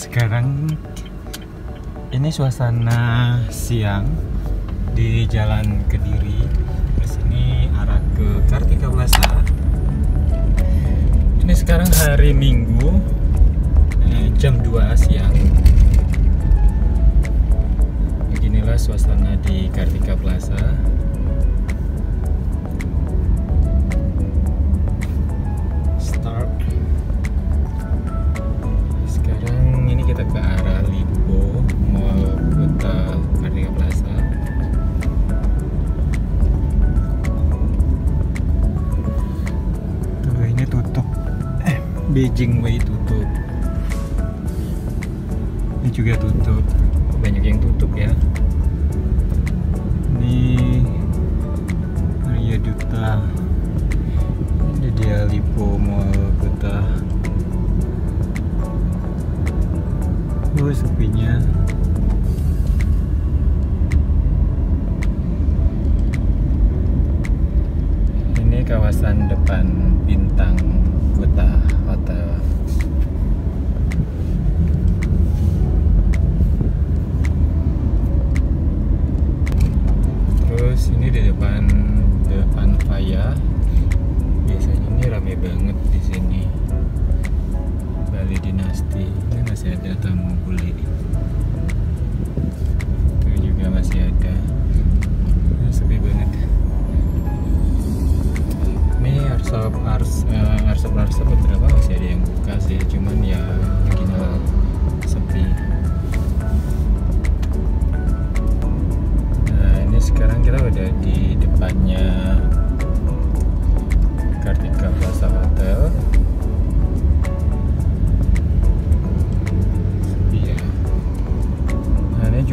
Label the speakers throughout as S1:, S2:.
S1: sekarang ini suasana siang di Jalan Kediri. Terus ini arah ke Kartika Plaza. Ini sekarang hari Minggu eh, jam 2 siang. Beginilah suasana di Kartika Plaza. Beijing Way tutup. Ini juga tutup. Banyak yang tutup ya. Ini Maria Duta. Ini dia Lipo Mall Kota. Oh, sepinya. Ada tamu bule. Itu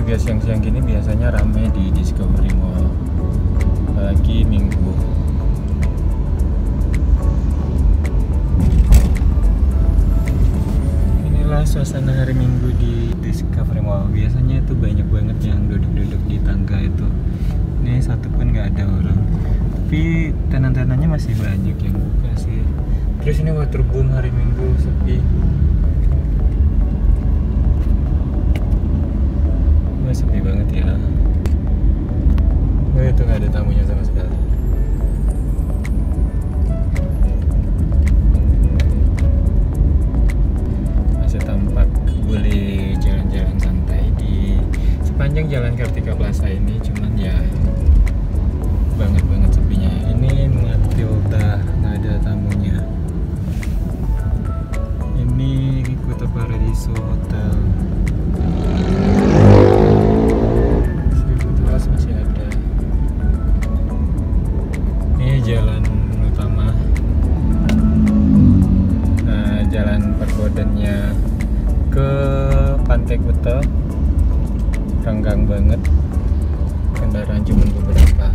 S1: juga siang-siang gini biasanya rame di Discovery Mall. Apalagi minggu. Inilah suasana hari Minggu di Discovery Mall. Biasanya itu banyak banget yang duduk-duduk di tangga itu. Ini satu pun nggak ada orang. Tapi tenan-tenannya masih banyak yang buka sih. Terus ini waterboom hari Minggu sepi. Sepi banget ya. Wah itu nggak ada tamunya sama sekali. Jalan utama Nah, jalan perbodennya ke Pantai Kuta. Renggang banget. Kendaraan cuma beberapa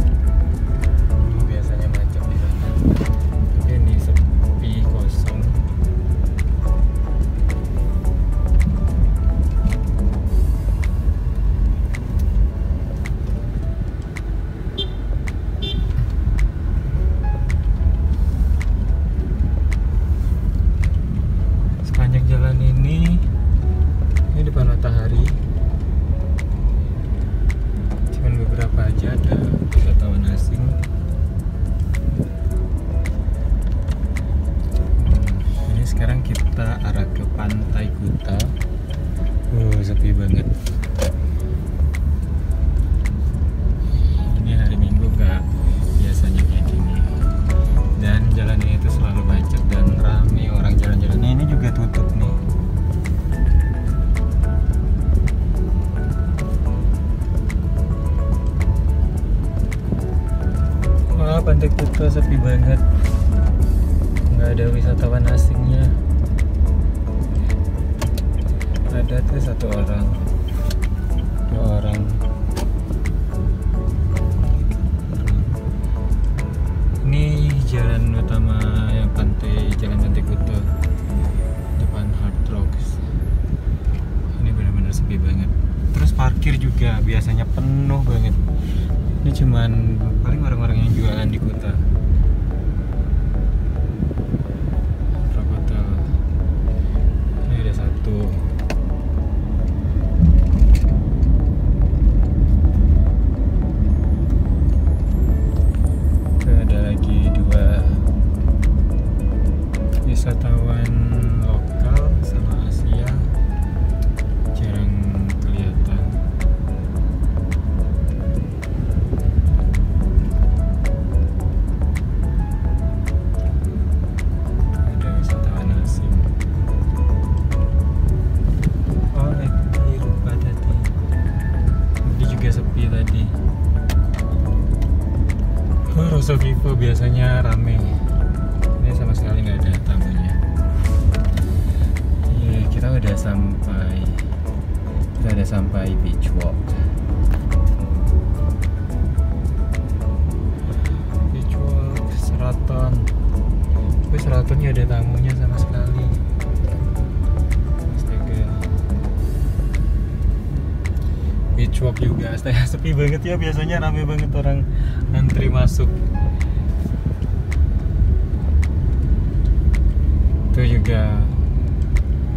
S1: kuta sepi banget. Nggak ada wisatawan asingnya. Ada tuh satu orang. Dua orang. Ini jalan utama yang pantai jalan pantai Kuta depan Hard Rocks. Ini benar-benar sepi banget. Terus parkir juga biasanya penuh banget. Ini cuman paling orang-orang yang jualan di Kuta Ada tamunya sama sekali. Astaga. Beach walk juga Astaga sepi banget ya biasanya rame banget orang antri masuk. Itu juga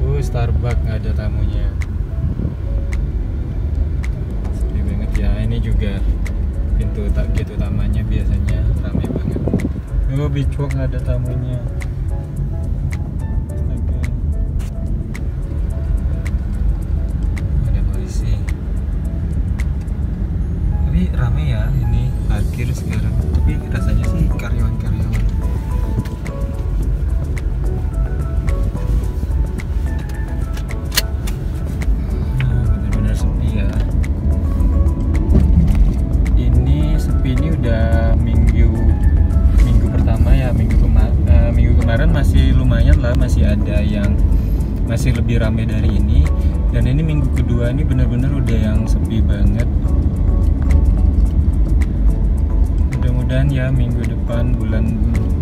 S1: uh Starbucks nggak ada tamunya. Sepi banget ya ini juga pintu tak gitu utamanya biasanya ramai banget. Oh beach walk ada tamunya parkir sekarang. Tapi rasanya sih karyawan-karyawan. Masih lebih ramai dari ini. Dan ini minggu kedua ini benar-benar udah yang sepi banget mudah-mudahan ya minggu depan bulan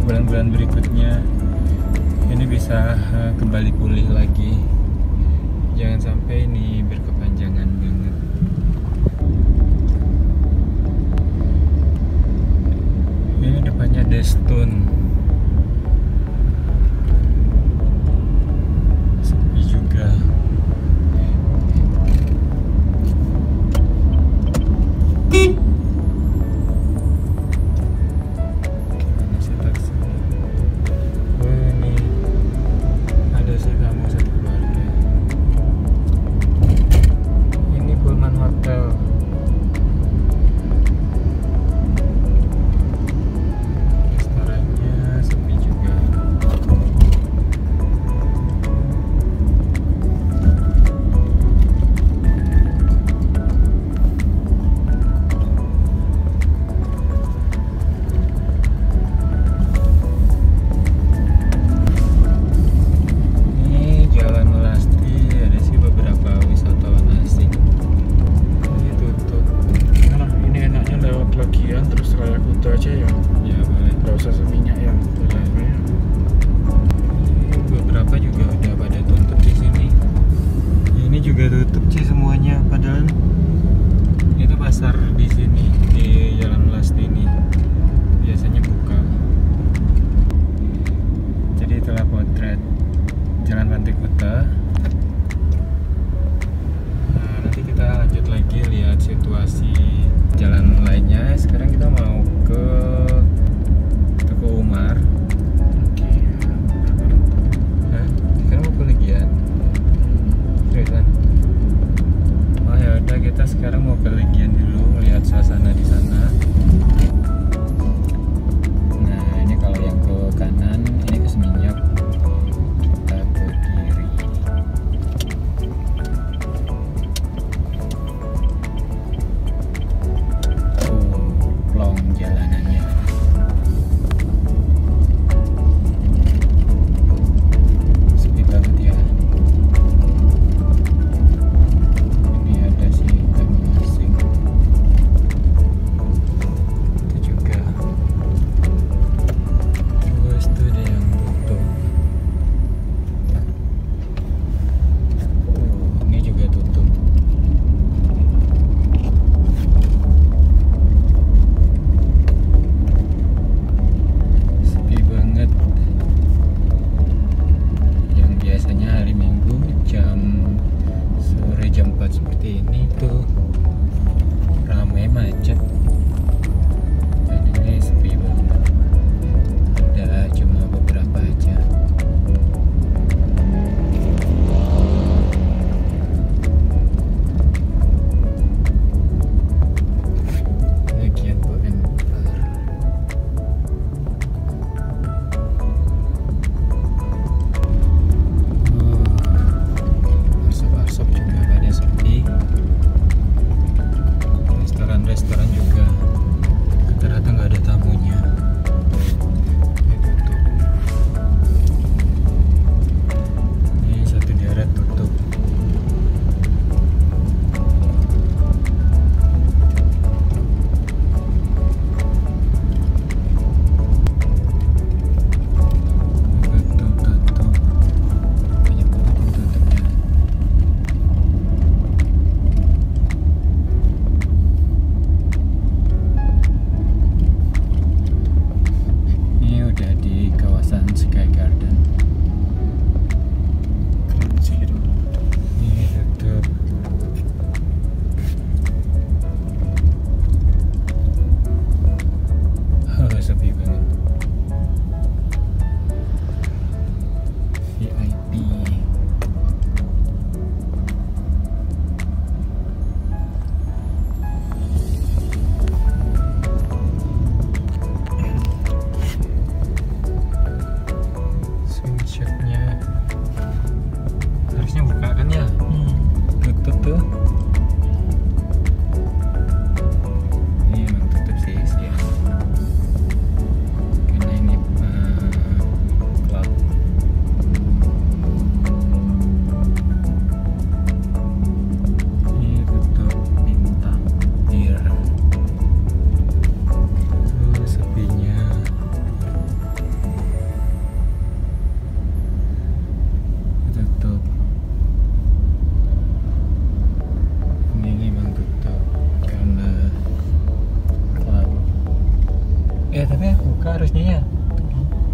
S1: bulan-bulan berikutnya ini bisa eh, kembali pulih lagi. Jangan sampai ini berkepanjangan banget. Ini depannya Deston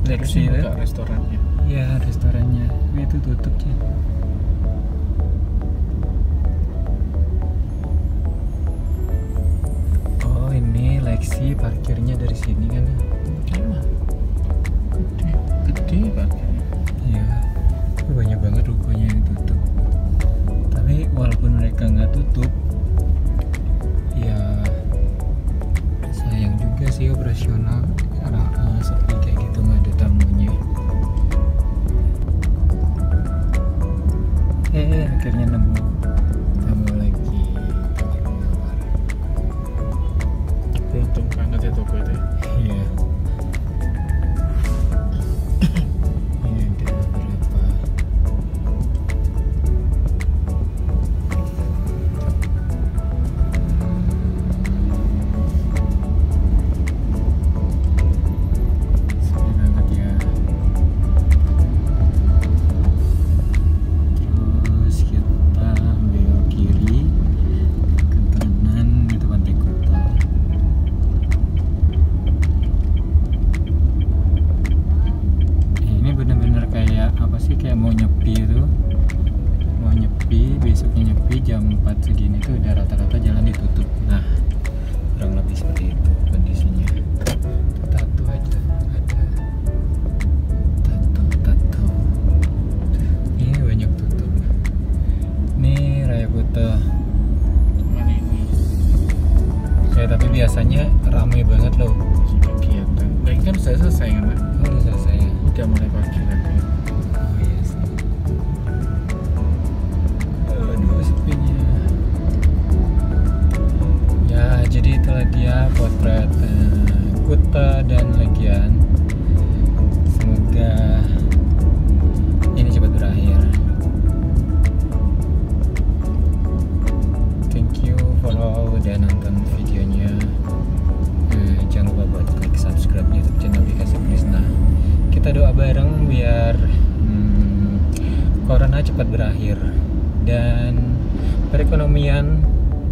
S1: Lexi
S2: Harusnya
S1: itu
S2: buka restorannya.
S1: ya restorannya. Itu tutup sih oh ini Lexi parkirnya dari sini kan? Ya
S2: gede, gede parkirnya.
S1: Iya, banyak banget rukonya yang tutup. Tapi walaupun mereka nggak tutup, ya sayang juga sih operasional Eh, biasanya ramai banget loh
S2: kegiatan. Nah, ini kan sudah selesai kan? Pak?
S1: oh, udah selesai ya
S2: Udah mulai pagi lagi.
S1: Oh iya sih. Aduh sepinya. Ya jadi itulah dia potret eh, Kuta dan Legian. Semoga ini cepat berakhir. Thank you for all udah cepat berakhir dan perekonomian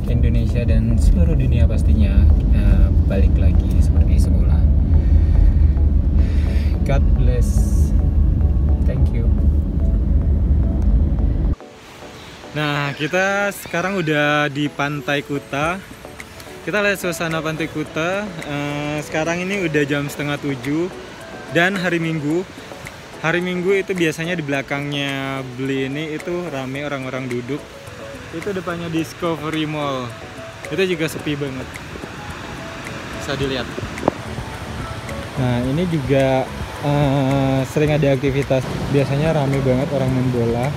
S1: Indonesia dan seluruh dunia pastinya eh, balik lagi seperti semula. God bless. Thank you. Nah, kita sekarang udah di Pantai Kuta. Kita lihat suasana Pantai Kuta. Eh, sekarang ini udah jam setengah tujuh dan hari Minggu. Hari Minggu itu biasanya di belakangnya beli ini itu rame orang-orang duduk. Itu depannya Discovery Mall. Itu juga sepi banget. Bisa dilihat. Nah, ini juga eh, sering ada aktivitas. Biasanya rame banget orang main bola.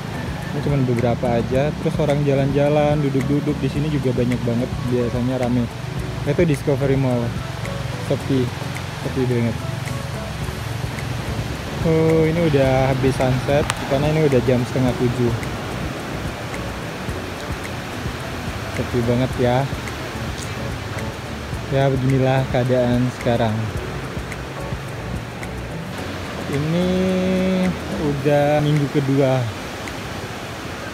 S1: Ini cuma beberapa aja. Terus orang jalan-jalan, duduk-duduk di sini juga banyak banget. Biasanya rame. Itu Discovery Mall. Sepi, sepi banget. Oh, ini udah habis sunset karena ini udah jam setengah tujuh. Sepi banget ya. Ya beginilah keadaan sekarang. Ini udah minggu kedua.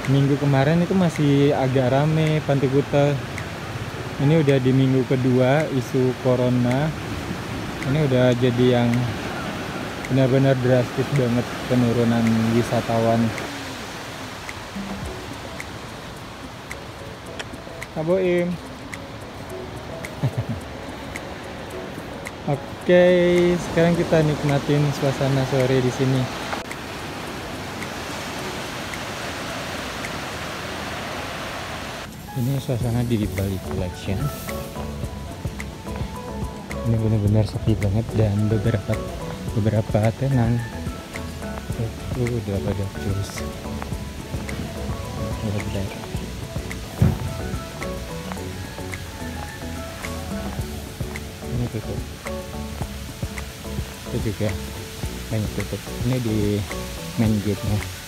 S1: Minggu kemarin itu masih agak rame Pantai Kuta. Ini udah di minggu kedua isu corona. Ini udah jadi yang benar-benar drastis banget penurunan wisatawan. Aboim. Oke, sekarang kita nikmatin suasana sore di sini. Ini suasana di Bali Collection. Ini benar-benar sepi banget dan beberapa beberapa tenang itu udah pada benar. Ini tutup. Itu juga banyak tutup. Ini di main gate-nya.